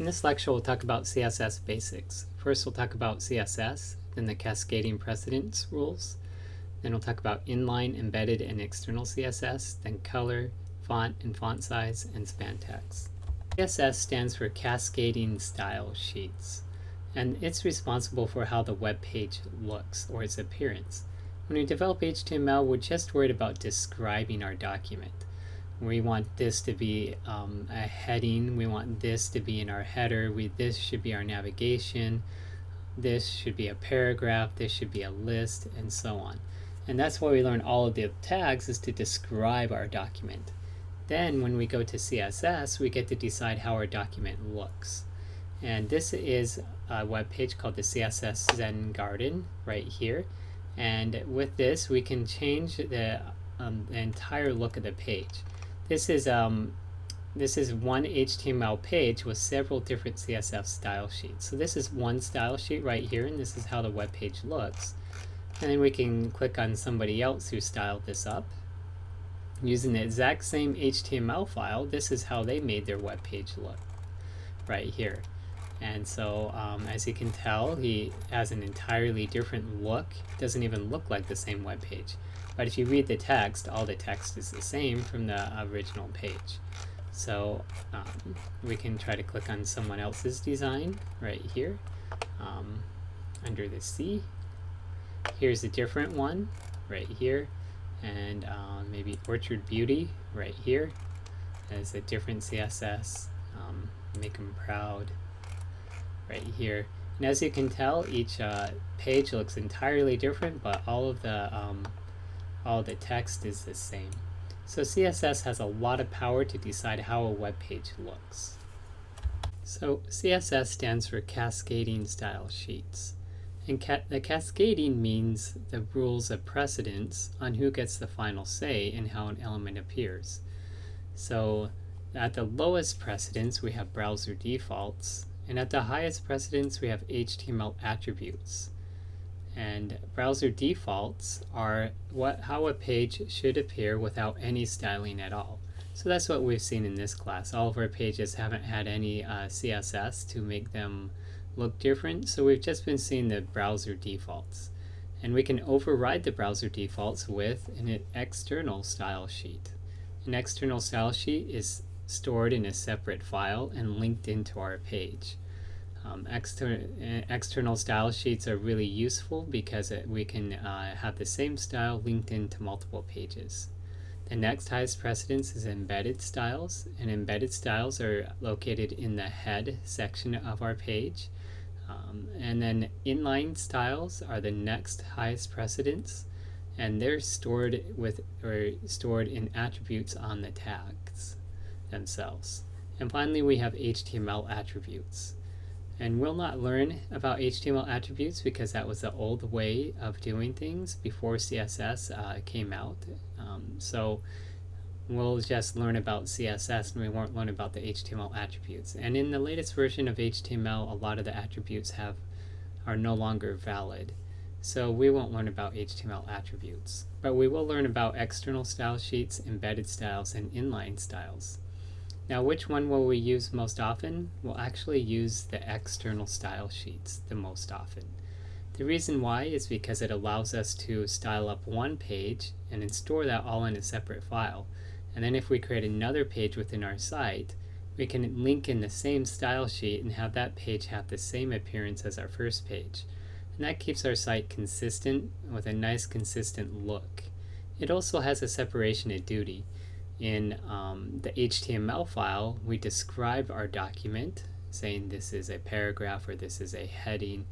In this lecture, we'll talk about CSS basics. First, we'll talk about CSS, then the cascading precedence rules. Then we'll talk about inline, embedded, and external CSS, then color, font and font size, and spantext. CSS stands for Cascading Style Sheets, and it's responsible for how the web page looks or its appearance. When we develop HTML, we're just worried about describing our document. We want this to be um, a heading, we want this to be in our header, we, this should be our navigation, this should be a paragraph, this should be a list, and so on. And that's why we learn all of the tags is to describe our document. Then when we go to CSS, we get to decide how our document looks. And this is a web page called the CSS Zen Garden right here. And with this, we can change the, um, the entire look of the page. This is um, this is one HTML page with several different CSS style sheets. So this is one style sheet right here, and this is how the web page looks. And then we can click on somebody else who styled this up. Using the exact same HTML file, this is how they made their web page look right here. And so, um, as you can tell, he has an entirely different look. doesn't even look like the same web page. But if you read the text, all the text is the same from the original page. So um, we can try to click on someone else's design right here um, under the C. Here's a different one right here. And uh, maybe Orchard Beauty right here as a different CSS. Um, make them proud right here. And as you can tell, each uh, page looks entirely different, but all of the um, all the text is the same. So CSS has a lot of power to decide how a web page looks. So CSS stands for Cascading Style Sheets. And ca the cascading means the rules of precedence on who gets the final say in how an element appears. So at the lowest precedence, we have browser defaults, and at the highest precedence, we have HTML attributes. And browser defaults are what how a page should appear without any styling at all. So that's what we've seen in this class. All of our pages haven't had any uh, CSS to make them look different, so we've just been seeing the browser defaults. And we can override the browser defaults with an external style sheet. An external style sheet is stored in a separate file and linked into our page. Um, exter eh, external style sheets are really useful because it, we can uh, have the same style linked into multiple pages. The next highest precedence is embedded styles, and embedded styles are located in the head section of our page. Um, and then inline styles are the next highest precedence, and they're stored with or stored in attributes on the tags themselves. And finally, we have HTML attributes. And we'll not learn about HTML attributes because that was the old way of doing things before CSS uh, came out. Um, so we'll just learn about CSS and we won't learn about the HTML attributes. And in the latest version of HTML, a lot of the attributes have are no longer valid. So we won't learn about HTML attributes. But we will learn about external style sheets, embedded styles, and inline styles. Now which one will we use most often? We'll actually use the external style sheets the most often. The reason why is because it allows us to style up one page and then store that all in a separate file. And then if we create another page within our site, we can link in the same style sheet and have that page have the same appearance as our first page. And that keeps our site consistent with a nice consistent look. It also has a separation of duty in um, the HTML file, we describe our document, saying this is a paragraph or this is a heading,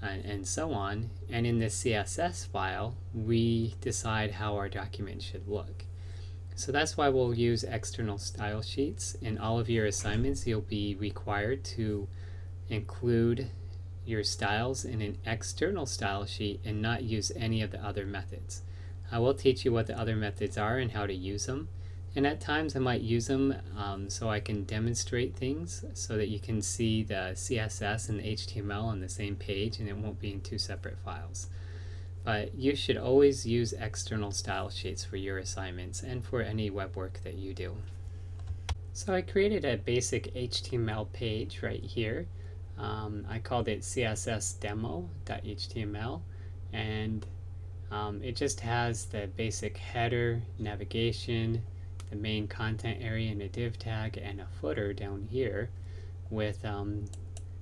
and, and so on. And in the CSS file, we decide how our document should look. So that's why we'll use external style sheets. In all of your assignments, you'll be required to include your styles in an external style sheet and not use any of the other methods. I will teach you what the other methods are and how to use them. And at times I might use them um, so I can demonstrate things so that you can see the CSS and the HTML on the same page and it won't be in two separate files. But you should always use external style sheets for your assignments and for any web work that you do. So I created a basic HTML page right here. Um, I called it cssdemo.html and um, it just has the basic header, navigation, the main content area and a div tag and a footer down here with um,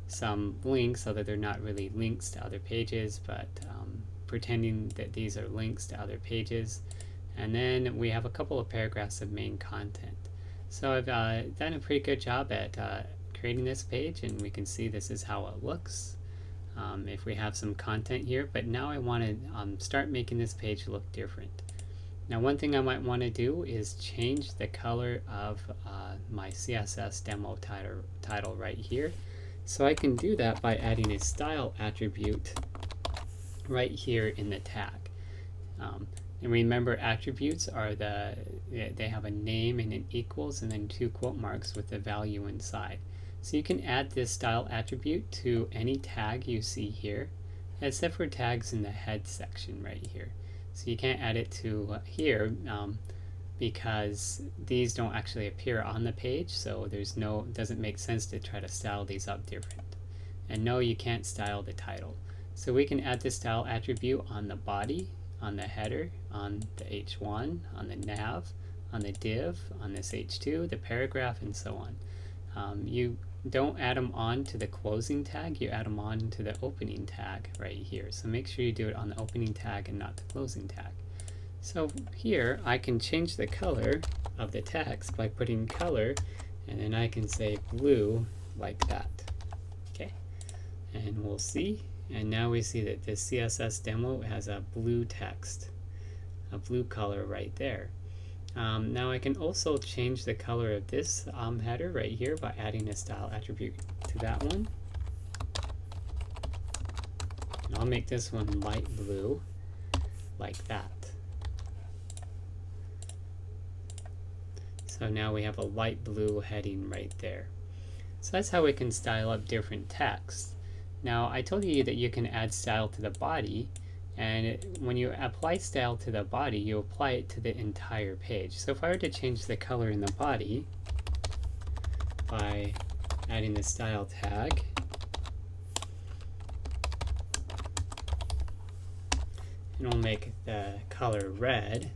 some links, although they're not really links to other pages, but um, pretending that these are links to other pages. And then we have a couple of paragraphs of main content. So I've uh, done a pretty good job at uh, creating this page and we can see this is how it looks um, if we have some content here. But now I want to um, start making this page look different. Now one thing I might want to do is change the color of uh, my CSS demo title, title right here. So I can do that by adding a style attribute right here in the tag. Um, and remember attributes are the, they have a name and an equals and then two quote marks with the value inside. So you can add this style attribute to any tag you see here, except for tags in the head section right here. So you can't add it to uh, here um, because these don't actually appear on the page, so there's no, doesn't make sense to try to style these up different. And no, you can't style the title. So we can add the style attribute on the body, on the header, on the h1, on the nav, on the div, on this h2, the paragraph, and so on. Um, you don't add them on to the closing tag, you add them on to the opening tag right here. So make sure you do it on the opening tag and not the closing tag. So here I can change the color of the text by putting color and then I can say blue like that. Okay, and we'll see. And now we see that the CSS demo has a blue text, a blue color right there. Um, now I can also change the color of this um, header right here by adding a style attribute to that one. And I'll make this one light blue like that. So now we have a light blue heading right there. So that's how we can style up different text. Now I told you that you can add style to the body and it, when you apply style to the body, you apply it to the entire page. So if I were to change the color in the body by adding the style tag, and we'll make the color red,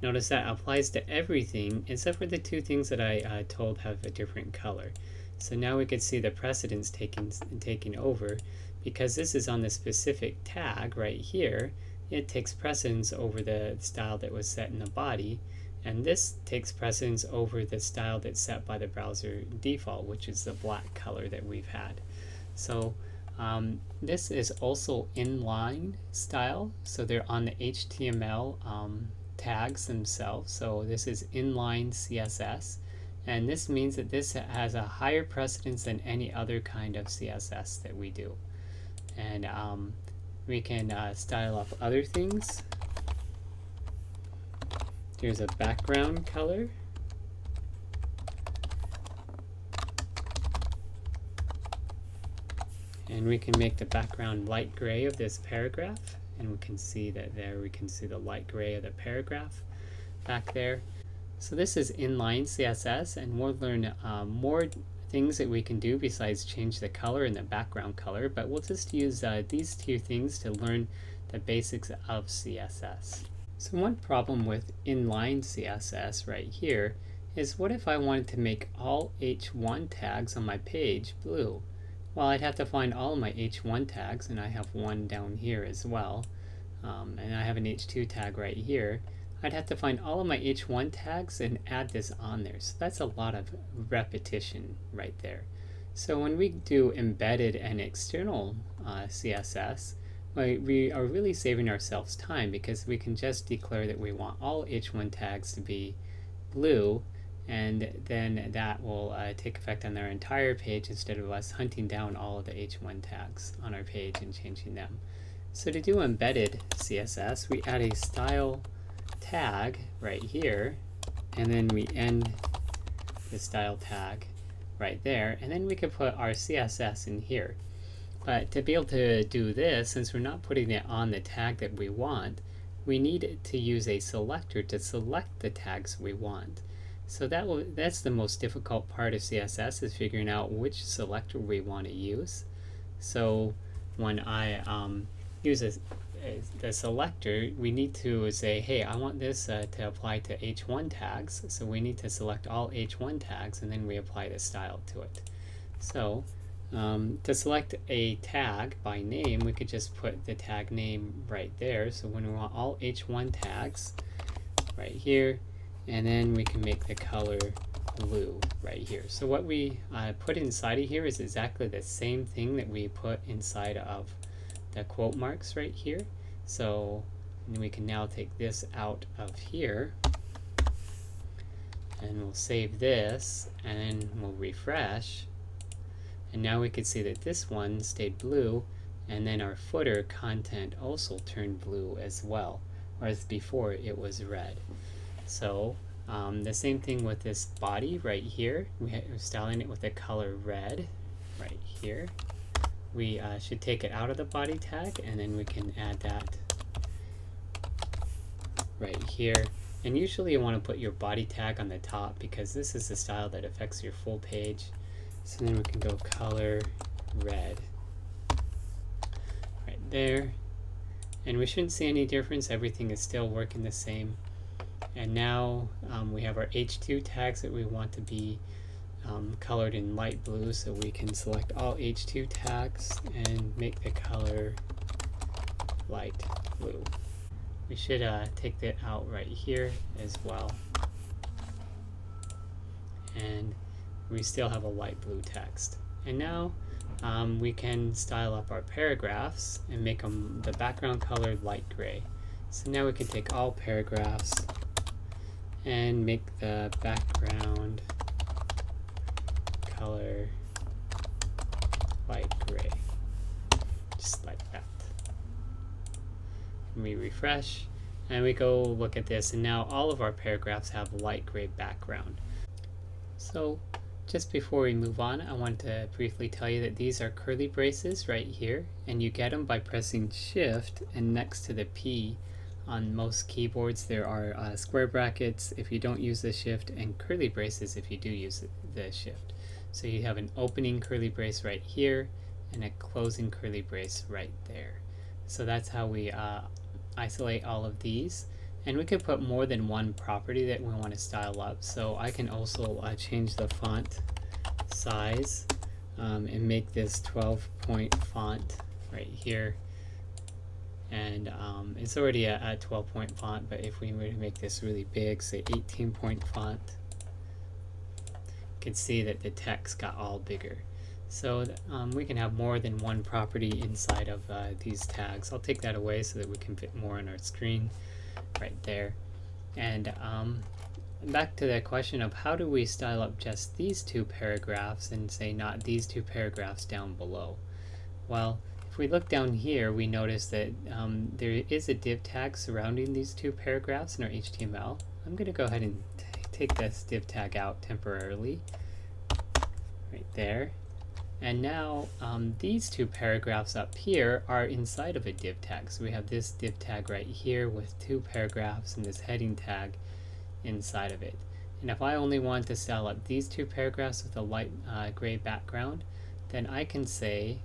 notice that applies to everything except for the two things that I uh, told have a different color. So now we can see the precedence taking, taking over because this is on the specific tag right here, it takes precedence over the style that was set in the body, and this takes precedence over the style that's set by the browser default, which is the black color that we've had. So um, this is also inline style, so they're on the HTML um, tags themselves. So this is inline CSS, and this means that this has a higher precedence than any other kind of CSS that we do and um, we can uh, style up other things. Here's a background color. And we can make the background light gray of this paragraph. And we can see that there we can see the light gray of the paragraph back there. So this is inline CSS and we'll learn uh, more things that we can do besides change the color and the background color, but we'll just use uh, these two things to learn the basics of CSS. So one problem with inline CSS right here is what if I wanted to make all H1 tags on my page blue? Well, I'd have to find all my H1 tags, and I have one down here as well. Um, and I have an H2 tag right here. I'd have to find all of my H1 tags and add this on there. So that's a lot of repetition right there. So when we do embedded and external uh, CSS, we are really saving ourselves time because we can just declare that we want all H1 tags to be blue and then that will uh, take effect on our entire page instead of us hunting down all of the H1 tags on our page and changing them. So to do embedded CSS, we add a style tag right here, and then we end the style tag right there, and then we could put our CSS in here. But to be able to do this, since we're not putting it on the tag that we want, we need to use a selector to select the tags we want. So that will, that's the most difficult part of CSS is figuring out which selector we want to use. So when I um, use a, a, the selector, we need to say, hey, I want this uh, to apply to h1 tags. So we need to select all h1 tags and then we apply the style to it. So um, to select a tag by name, we could just put the tag name right there. So when we want all h1 tags, right here, and then we can make the color blue right here. So what we uh, put inside of here is exactly the same thing that we put inside of the quote marks right here. So we can now take this out of here and we'll save this and then we'll refresh and now we can see that this one stayed blue and then our footer content also turned blue as well whereas before it was red so um, the same thing with this body right here. We are styling it with the color red right here. We uh, should take it out of the body tag and then we can add that right here. And usually you want to put your body tag on the top because this is the style that affects your full page. So then we can go color red right there. And we shouldn't see any difference. Everything is still working the same. And now um, we have our H2 tags that we want to be um, colored in light blue so we can select all H2 tags and make the color light blue. We should uh, take that out right here as well. And we still have a light blue text. And now um, we can style up our paragraphs and make them the background color light gray. So now we can take all paragraphs and make the background color light gray. Just like that. And we refresh. And we go look at this and now all of our paragraphs have light gray background. So just before we move on I want to briefly tell you that these are curly braces right here and you get them by pressing shift and next to the P on most keyboards. There are uh, square brackets if you don't use the shift and curly braces if you do use the shift. So you have an opening curly brace right here and a closing curly brace right there. So that's how we uh, isolate all of these. And we could put more than one property that we want to style up. So I can also uh, change the font size um, and make this 12 point font right here and um, it's already a, a 12 point font but if we were to make this really big say 18 point font can see that the text got all bigger. So um, we can have more than one property inside of uh, these tags. I'll take that away so that we can fit more on our screen right there. And um, back to the question of how do we style up just these two paragraphs and say not these two paragraphs down below? Well if we look down here, we notice that um, there is a div tag surrounding these two paragraphs in our HTML. I'm going to go ahead and take this div tag out temporarily, right there. And now um, these two paragraphs up here are inside of a div tag. So we have this div tag right here with two paragraphs and this heading tag inside of it. And if I only want to style up these two paragraphs with a light uh, gray background, then I can say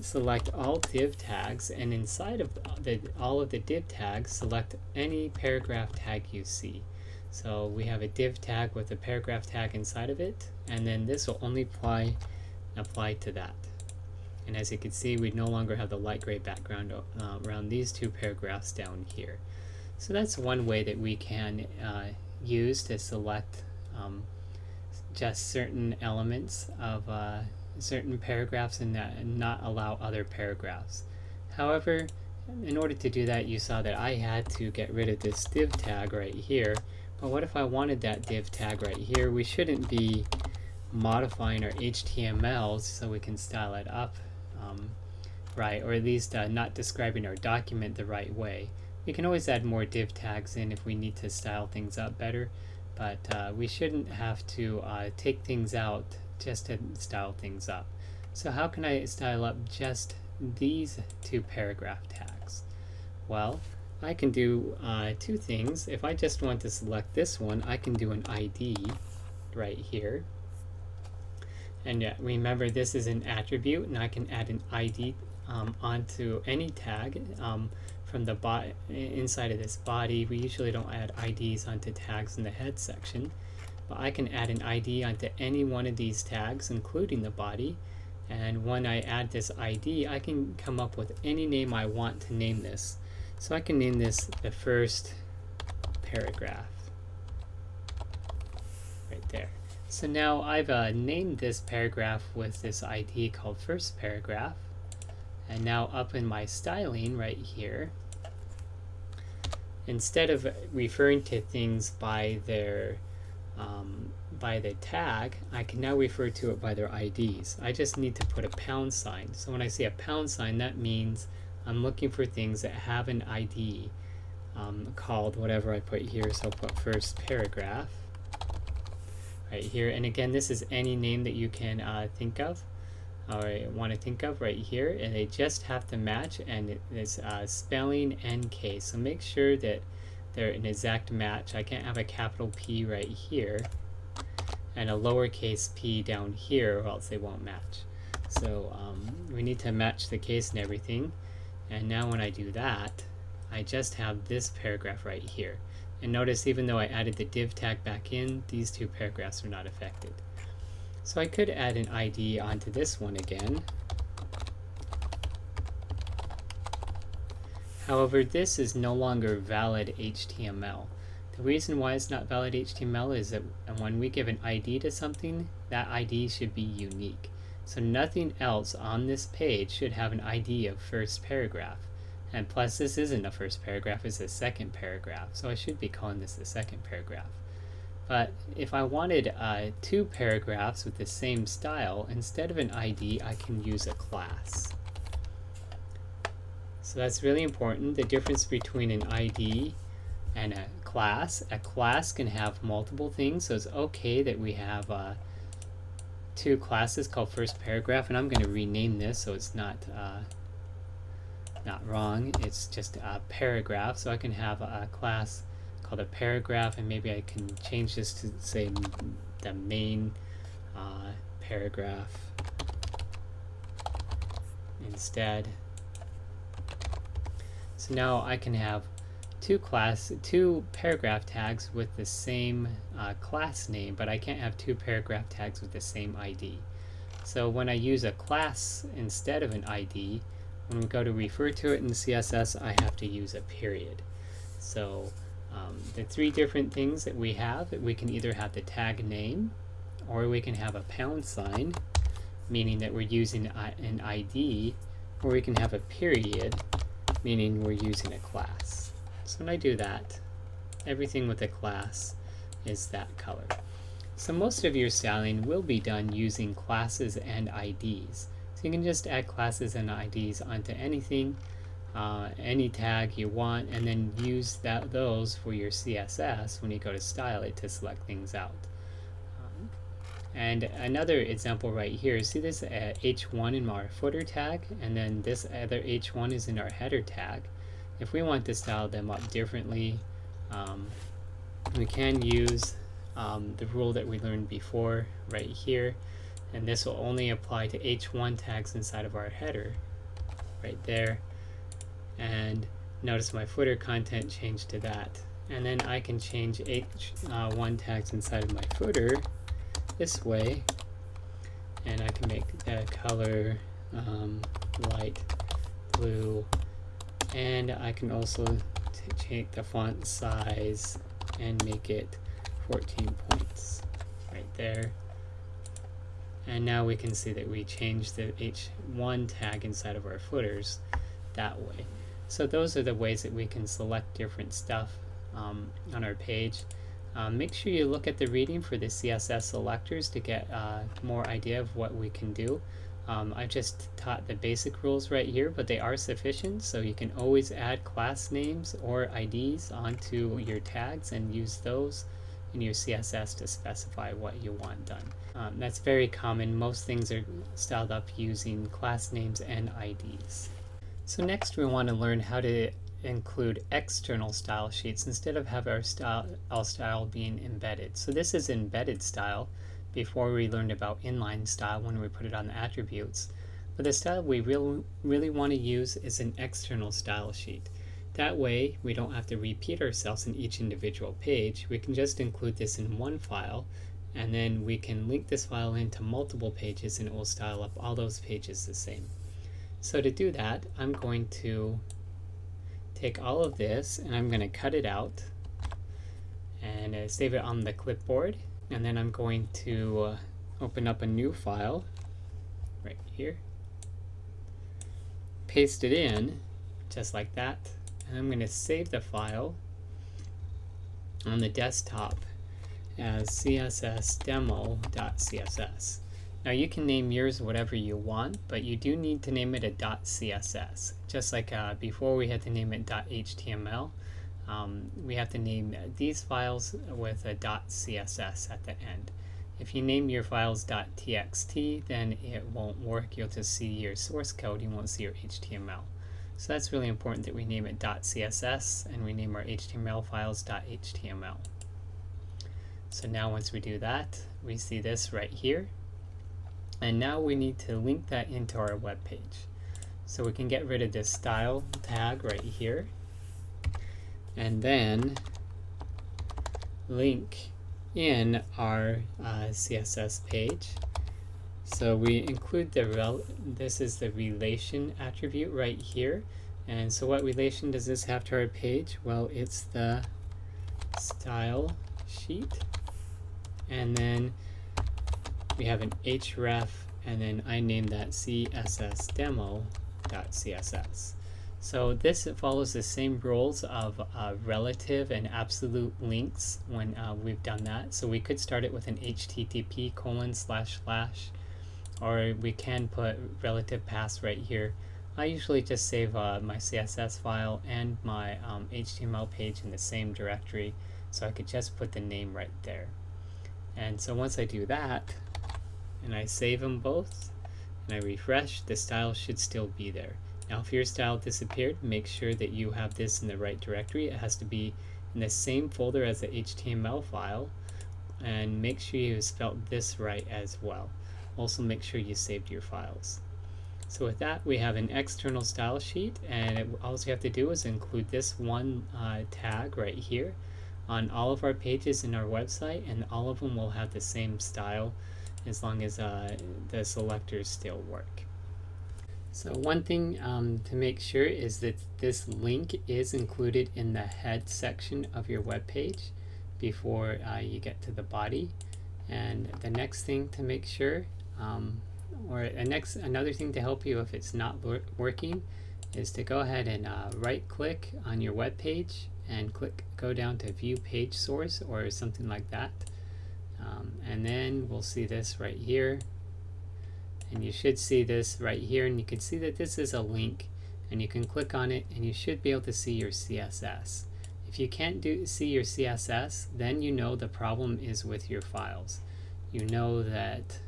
select all div tags and inside of the, all of the div tags select any paragraph tag you see. So we have a div tag with a paragraph tag inside of it and then this will only apply apply to that. And as you can see we no longer have the light gray background uh, around these two paragraphs down here. So that's one way that we can uh, use to select um, just certain elements of uh, certain paragraphs and, not allow other paragraphs. However, in order to do that, you saw that I had to get rid of this div tag right here. But what if I wanted that div tag right here? We shouldn't be modifying our HTML so we can style it up um, right, or at least uh, not describing our document the right way. We can always add more div tags in if we need to style things up better, but uh, we shouldn't have to uh, take things out just to style things up. So how can I style up just these two paragraph tags? Well, I can do uh, two things. If I just want to select this one, I can do an ID right here. And yeah, remember this is an attribute and I can add an ID um, onto any tag um, from the inside of this body. We usually don't add IDs onto tags in the head section, but I can add an ID onto any one of these tags, including the body. And when I add this ID, I can come up with any name I want to name this. So I can name this the first paragraph. Right there. So now I've uh, named this paragraph with this ID called first paragraph. And now up in my styling right here, instead of referring to things by their um, by the tag, I can now refer to it by their IDs. I just need to put a pound sign. So when I see a pound sign, that means I'm looking for things that have an ID um, called whatever I put here. So I'll put first paragraph right here. And again, this is any name that you can uh, think of or want to think of right here. And they just have to match and it's uh, spelling and case. So make sure that they're an exact match. I can't have a capital P right here and a lowercase p down here or else they won't match. So um, we need to match the case and everything. And now when I do that, I just have this paragraph right here. And notice even though I added the div tag back in, these two paragraphs are not affected. So I could add an ID onto this one again. However, this is no longer valid HTML. The reason why it's not valid HTML is that when we give an ID to something, that ID should be unique. So nothing else on this page should have an ID of first paragraph. And plus this isn't a first paragraph, it's a second paragraph. So I should be calling this the second paragraph. But if I wanted uh, two paragraphs with the same style, instead of an ID, I can use a class. So that's really important. The difference between an ID and a class. A class can have multiple things, so it's okay that we have uh, two classes called first paragraph, and I'm going to rename this so it's not uh, not wrong. It's just a paragraph, so I can have a class called a paragraph, and maybe I can change this to say the main uh, paragraph instead. So now I can have two class, two paragraph tags with the same uh, class name, but I can't have two paragraph tags with the same ID. So when I use a class instead of an ID, when we go to refer to it in CSS, I have to use a period. So um, the three different things that we have, we can either have the tag name, or we can have a pound sign, meaning that we're using an ID, or we can have a period, meaning we're using a class. So when I do that, everything with a class is that color. So most of your styling will be done using classes and IDs. So you can just add classes and IDs onto anything, uh, any tag you want, and then use that those for your CSS when you go to style it to select things out. Um, and another example right here, see this uh, h1 in our footer tag, and then this other h1 is in our header tag if we want to style them up differently, um, we can use um, the rule that we learned before right here, and this will only apply to h1 tags inside of our header, right there. And notice my footer content changed to that. And then I can change h1 uh, tags inside of my footer this way, and I can make the color um, light blue and I can also take the font size and make it 14 points right there. And now we can see that we changed the h1 tag inside of our footers that way. So those are the ways that we can select different stuff um, on our page. Um, make sure you look at the reading for the CSS selectors to get uh, more idea of what we can do um, I just taught the basic rules right here, but they are sufficient, so you can always add class names or IDs onto your tags and use those in your CSS to specify what you want done. Um, that's very common. Most things are styled up using class names and IDs. So next we want to learn how to include external style sheets instead of have our style, our style being embedded. So this is embedded style before we learned about inline style when we put it on the attributes. But the style we really, really want to use is an external style sheet. That way we don't have to repeat ourselves in each individual page. We can just include this in one file and then we can link this file into multiple pages and it will style up all those pages the same. So to do that, I'm going to take all of this and I'm going to cut it out and uh, save it on the clipboard and then I'm going to uh, open up a new file right here paste it in just like that and I'm going to save the file on the desktop as cssdemo.css. Now you can name yours whatever you want, but you do need to name it a .css. Just like uh, before we had to name it .html, um, we have to name these files with a .css at the end. If you name your files .txt, then it won't work. You'll just see your source code, you won't see your HTML. So that's really important that we name it .css and we name our HTML files .html. So now once we do that, we see this right here. And now we need to link that into our web page. So we can get rid of this style tag right here. And then link in our uh, CSS page. So we include the rel this is the relation attribute right here. And so what relation does this have to our page? Well, it's the style sheet. And then we have an href, and then I name that css demo.css. So this follows the same rules of uh, relative and absolute links when uh, we've done that. So we could start it with an http colon slash slash, or we can put relative paths right here. I usually just save uh, my CSS file and my um, HTML page in the same directory, so I could just put the name right there. And so once I do that, and I save them both, and I refresh, the style should still be there. Now if your style disappeared, make sure that you have this in the right directory. It has to be in the same folder as the HTML file, and make sure you spelled this right as well. Also make sure you saved your files. So with that, we have an external style sheet, and it, all you have to do is include this one uh, tag right here on all of our pages in our website, and all of them will have the same style as long as uh, the selectors still work. So one thing um, to make sure is that this link is included in the head section of your web page before uh, you get to the body. And the next thing to make sure, um, or a next another thing to help you if it's not working, is to go ahead and uh, right click on your web page and click go down to view page source or something like that. Um, and then we'll see this right here and you should see this right here and you can see that this is a link and you can click on it and you should be able to see your CSS. If you can't do see your CSS then you know the problem is with your files. You know that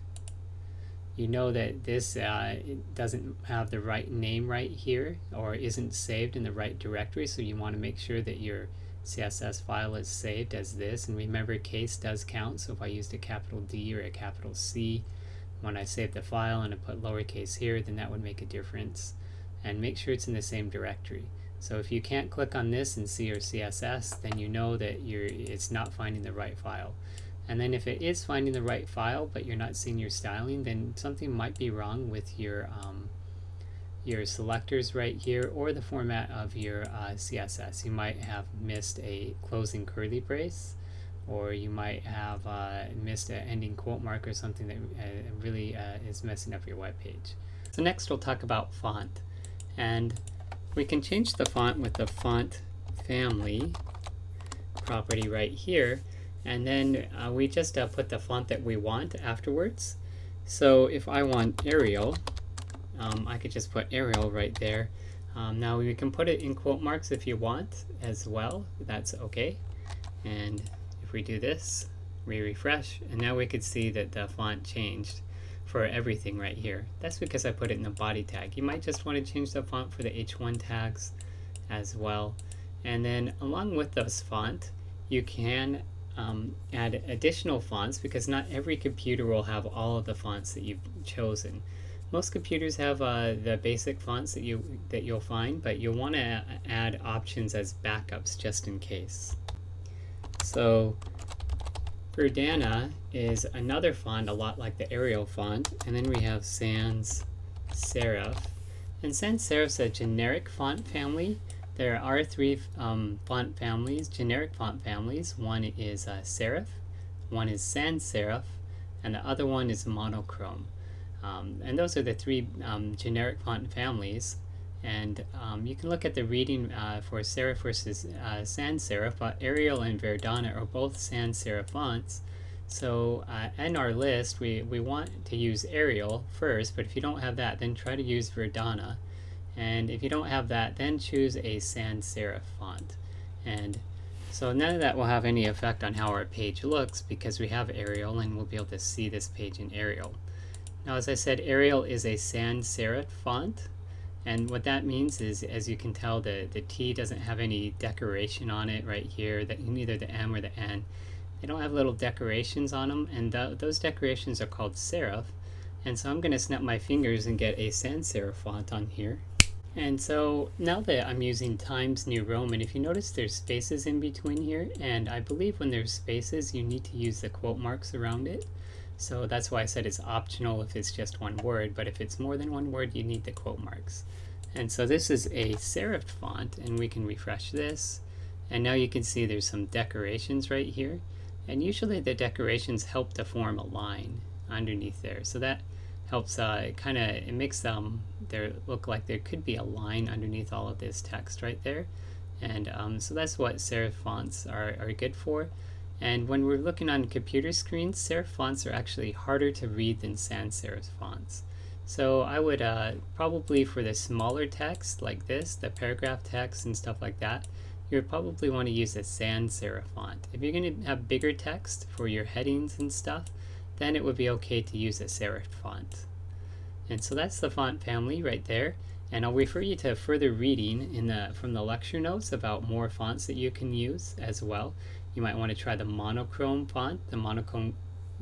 you know that this uh, doesn't have the right name right here or isn't saved in the right directory so you want to make sure that your CSS file is saved as this and remember case does count so if I used a capital D or a capital C when I save the file and I put lowercase here, then that would make a difference. And make sure it's in the same directory. So if you can't click on this and see your CSS, then you know that you're it's not finding the right file. And then if it is finding the right file, but you're not seeing your styling, then something might be wrong with your um, your selectors right here or the format of your uh, CSS. You might have missed a closing curly brace or you might have uh, missed an ending quote mark or something that uh, really uh, is messing up your web page. So next we'll talk about font and we can change the font with the font family property right here and then uh, we just uh, put the font that we want afterwards. So if I want Arial, um, I could just put Arial right there. Um, now we can put it in quote marks if you want as well, that's okay. And if we do this, we refresh, and now we could see that the font changed for everything right here. That's because I put it in the body tag. You might just want to change the font for the H1 tags as well. And then along with those font, you can um, add additional fonts because not every computer will have all of the fonts that you've chosen. Most computers have uh, the basic fonts that you that you'll find, but you'll want to add options as backups just in case. So Verdana is another font a lot like the Arial font, and then we have Sans Serif. And Sans Serif is a generic font family. There are three um, font families, generic font families. One is uh, serif, one is sans serif, and the other one is monochrome. Um, and those are the three um, generic font families. And um, you can look at the reading uh, for serif versus uh, sans serif, but Arial and Verdana are both sans serif fonts. So uh, in our list, we, we want to use Arial first, but if you don't have that, then try to use Verdana. And if you don't have that, then choose a sans serif font. And so none of that will have any effect on how our page looks because we have Arial and we'll be able to see this page in Arial. Now, as I said, Arial is a sans serif font. And what that means is, as you can tell, the, the T doesn't have any decoration on it right here, that neither the M or the N. They don't have little decorations on them, and th those decorations are called serif. And so I'm going to snap my fingers and get a sans serif font on here. And so now that I'm using Times New Roman, if you notice there's spaces in between here, and I believe when there's spaces you need to use the quote marks around it. So that's why I said it's optional if it's just one word, but if it's more than one word, you need the quote marks. And so this is a serif font, and we can refresh this. And now you can see there's some decorations right here. And usually the decorations help to form a line underneath there. So that helps, uh, kind of, it makes them there look like there could be a line underneath all of this text right there. And um, so that's what serif fonts are, are good for. And when we're looking on computer screens, serif fonts are actually harder to read than sans serif fonts. So I would uh, probably for the smaller text like this, the paragraph text and stuff like that, you would probably want to use a sans serif font. If you're going to have bigger text for your headings and stuff, then it would be okay to use a serif font. And so that's the font family right there. And I'll refer you to further reading in the from the lecture notes about more fonts that you can use as well. You might want to try the monochrome font. The monochrome,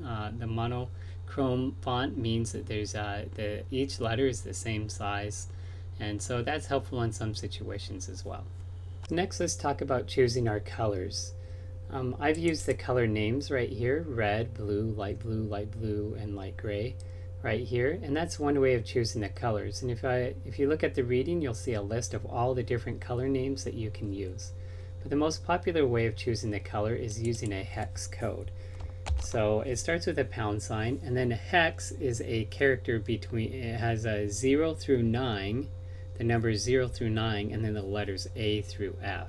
uh, the monochrome font means that there's uh, the each letter is the same size, and so that's helpful in some situations as well. Next, let's talk about choosing our colors. Um, I've used the color names right here: red, blue, light blue, light blue, and light gray right here and that's one way of choosing the colors and if I if you look at the reading you'll see a list of all the different color names that you can use but the most popular way of choosing the color is using a hex code. So it starts with a pound sign, and then a hex is a character between, it has a 0 through 9, the numbers 0 through 9, and then the letters A through F.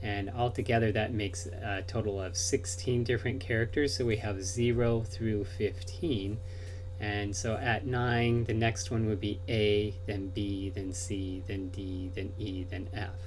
And altogether that makes a total of 16 different characters, so we have 0 through 15. And so at 9, the next one would be A, then B, then C, then D, then E, then F.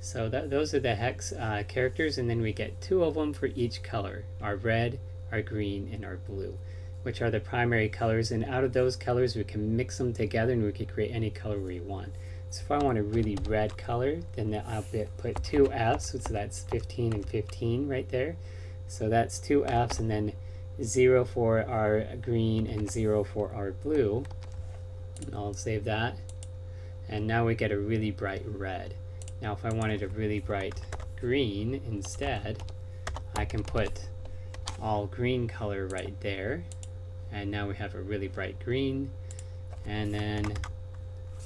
So that, those are the hex uh, characters, and then we get two of them for each color, our red, our green, and our blue, which are the primary colors. And out of those colors, we can mix them together and we can create any color we want. So if I want a really red color, then I'll put two Fs, so that's 15 and 15 right there. So that's two Fs, and then 0 for our green and 0 for our blue. And I'll save that. And now we get a really bright red. Now if I wanted a really bright green instead, I can put all green color right there. And now we have a really bright green. And then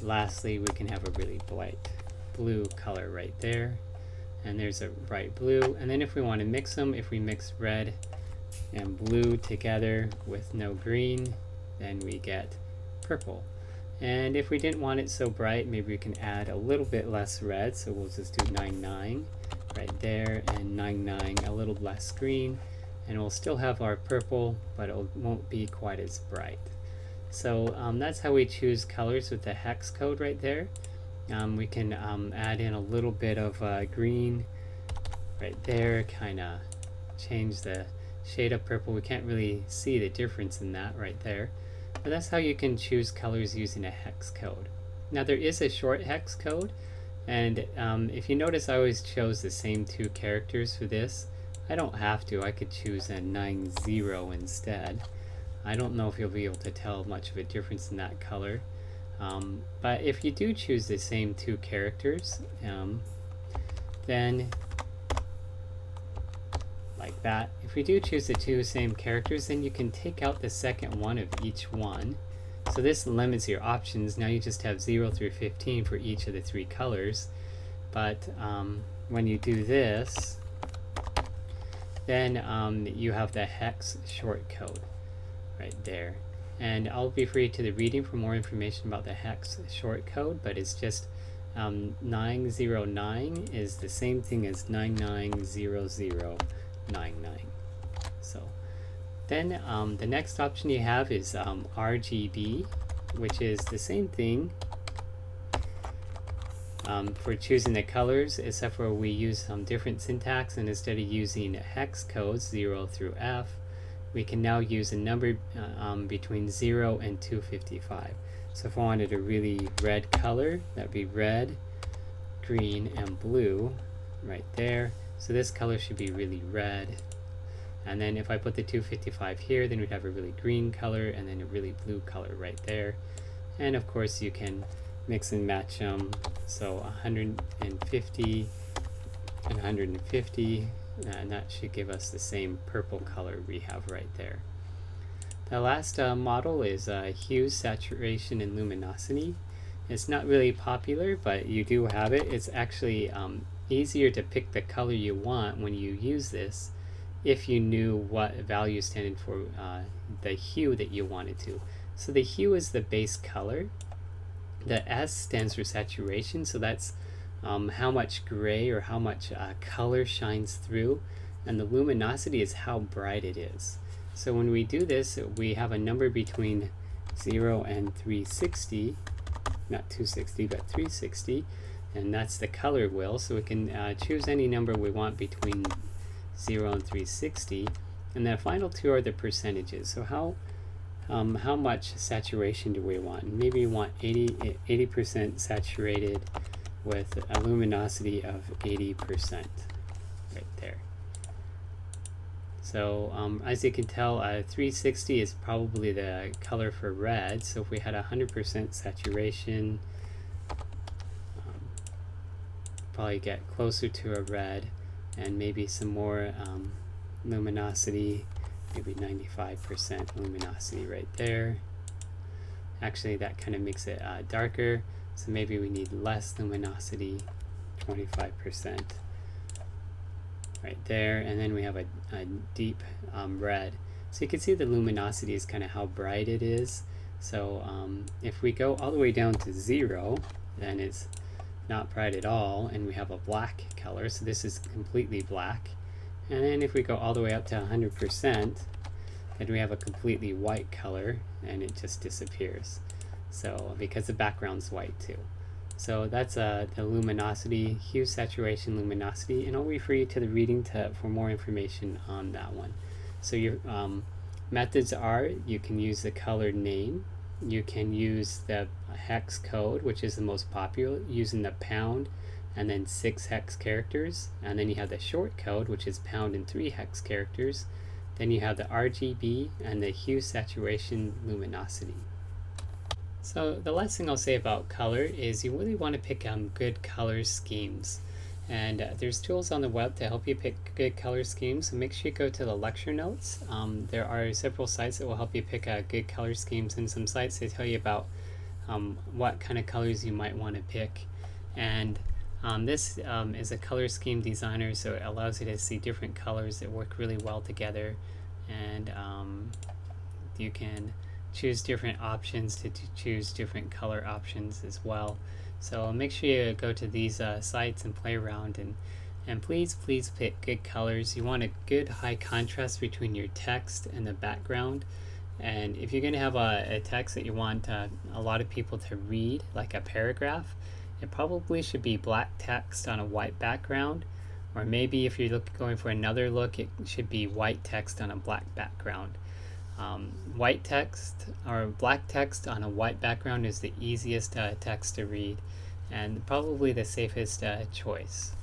lastly, we can have a really bright blue color right there. And there's a bright blue. And then if we want to mix them, if we mix red and blue together with no green, then we get purple. And if we didn't want it so bright, maybe we can add a little bit less red. So we'll just do 99 right there and 99 a little less green. And we'll still have our purple, but it won't be quite as bright. So um, that's how we choose colors with the hex code right there. Um, we can um, add in a little bit of uh, green right there, kind of change the shade of purple. We can't really see the difference in that right there. But that's how you can choose colors using a hex code. Now there is a short hex code, And um, if you notice, I always chose the same two characters for this. I don't have to. I could choose a 9-0 instead. I don't know if you'll be able to tell much of a difference in that color. Um, but if you do choose the same two characters, um, then like that. If we do choose the two same characters, then you can take out the second one of each one. So this limits your options. Now you just have 0 through 15 for each of the three colors. But um, when you do this, then um, you have the hex shortcode right there. And I'll be free to the reading for more information about the hex shortcode, but it's just um, 909 is the same thing as 990099. So then um, the next option you have is um, RGB, which is the same thing um, for choosing the colors, except for we use some different syntax, and instead of using hex codes 0 through F, we can now use a number uh, um, between 0 and 255. So if I wanted a really red color, that'd be red, green, and blue right there. So this color should be really red. And then if I put the 255 here, then we'd have a really green color and then a really blue color right there. And of course you can mix and match them. So 150 and 150, and that should give us the same purple color we have right there. The last uh, model is uh, hue, saturation, and luminosity. It's not really popular, but you do have it. It's actually um, easier to pick the color you want when you use this if you knew what value standing for uh, the hue that you wanted to. So the hue is the base color. The S stands for saturation, so that's um, how much gray or how much uh, color shines through. And the luminosity is how bright it is. So when we do this, we have a number between 0 and 360, not 260, but 360, and that's the color wheel. So we can uh, choose any number we want between 0 and 360, and the final two are the percentages. So how um, how much saturation do we want? Maybe we want 80 80% saturated with a luminosity of 80% right there. So um, as you can tell, uh, 360 is probably the color for red. So if we had 100% saturation, um, probably get closer to a red and maybe some more um, luminosity, maybe 95% luminosity right there. Actually, that kind of makes it uh, darker. So maybe we need less luminosity, 25% right there, and then we have a, a deep um, red. So you can see the luminosity is kind of how bright it is. So um, if we go all the way down to zero, then it's not bright at all, and we have a black color, so this is completely black. And then if we go all the way up to 100%, then we have a completely white color, and it just disappears. So because the background's white too. So that's uh, the luminosity, hue, saturation, luminosity, and I'll refer you to the reading to, for more information on that one. So your um, methods are, you can use the color name, you can use the hex code, which is the most popular, using the pound and then six hex characters, and then you have the short code, which is pound and three hex characters. Then you have the RGB and the hue, saturation, luminosity. So the last thing I'll say about color is you really want to pick um, good color schemes. And uh, there's tools on the web to help you pick good color schemes. So make sure you go to the lecture notes. Um, there are several sites that will help you pick uh, good color schemes and some sites that tell you about um, what kind of colors you might want to pick. And um, this um, is a color scheme designer, so it allows you to see different colors that work really well together. And um, you can choose different options to, to, choose different color options as well. So make sure you go to these uh, sites and play around and and please please pick good colors. You want a good high contrast between your text and the background. And if you're going to have a, a, text that you want uh, a lot of people to read, like a paragraph, it probably should be black text on a white background. Or maybe if you're look, going for another look, it should be white text on a black background. Um, white text or black text on a white background is the easiest uh, text to read and probably the safest uh, choice.